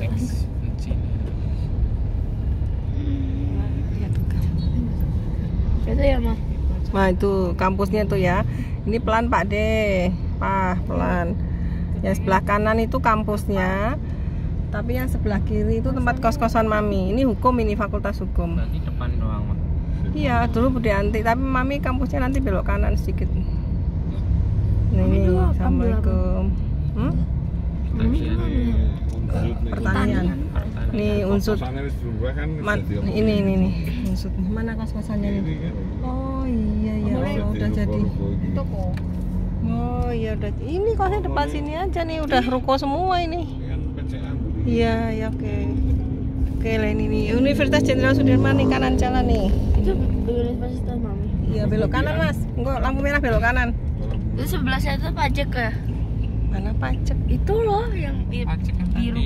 Seks. Itu ya, Ma. Nah itu kampusnya tuh ya. Ini pelan Pak De, Pak pelan. Yang sebelah kanan itu kampusnya. Tapi yang sebelah kiri itu tempat kos-kosan Mami. Ini hukum ini fakultas hukum. Berarti depan doang, Mak. Iya, dulu Budi Anti, tapi Mami kampusnya nanti belok kanan sedikit. Nah, ini, apa Assalamualaikum. Hmm? Pertanian. Nih unsur kan Man- ini ini nih unsur mana kos-kosannya Ini nih? kan. Oh iya iya oh, udah jadi. toko. Oh iya udah. Ini kosnya depan sini aja nih udah ruko semua ini. Ini kan. Iya ya oke. Oke lah ini Universitas Jenderal Sudirman nih kanan jalan nih. Itu Universitas Mami. Iya belok kanan mas. Enggak lampu merah belok kanan. Itu sebelah saya itu pajak ya mana pacet itu loh yang biru